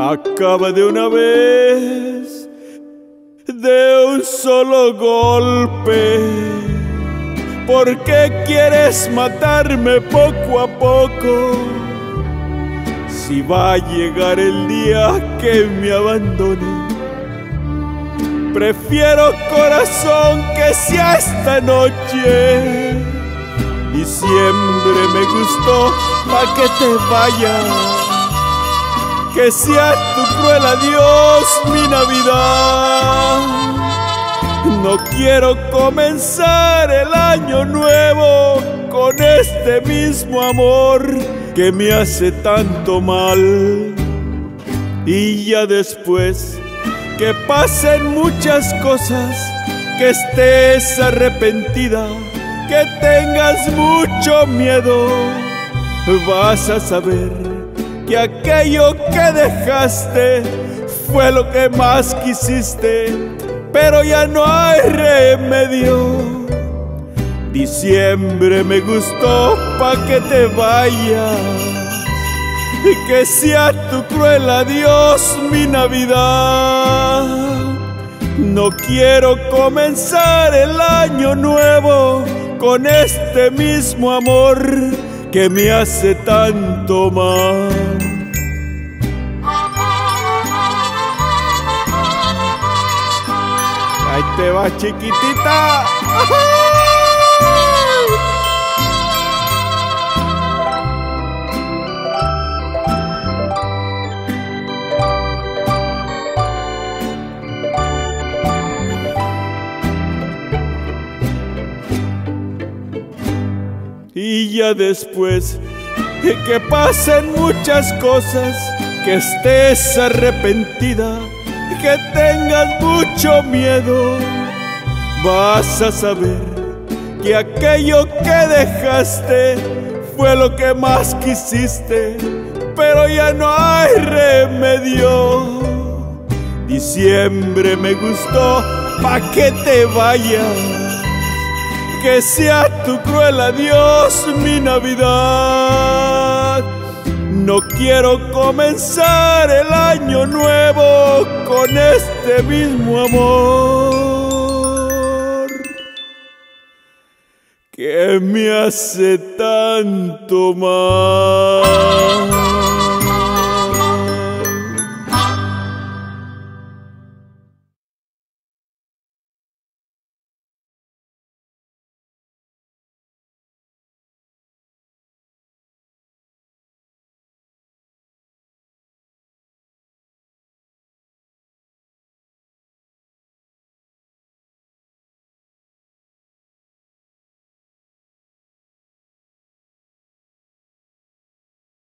Acaba de una vez, de un solo golpe. ¿Por qué quieres matarme poco a poco? Si va a llegar el día que me abandone. Prefiero corazón que sea esta noche. Y siempre me gustó pa' que te vayas que sea tu cruel adiós mi Navidad. No quiero comenzar el año nuevo con este mismo amor que me hace tanto mal. Y ya después que pasen muchas cosas, que estés arrepentida, que tengas mucho miedo, vas a saber que aquello que dejaste fue lo que más quisiste, pero ya no hay remedio. Diciembre me gustó pa' que te vayas y que sea tu cruel adiós mi Navidad. No quiero comenzar el año nuevo con este mismo amor que me hace tanto mal. Te va, chiquitita. Y ya después de que pasen muchas cosas, que estés arrepentida, que tengas mucho miedo, vas a saber que aquello que dejaste fue lo que más quisiste, pero ya no hay remedio. Diciembre me gustó, pa' que te vayas que sea tu cruel adiós mi Navidad. No quiero comenzar el año nuevo con este mismo amor que me hace tanto mal.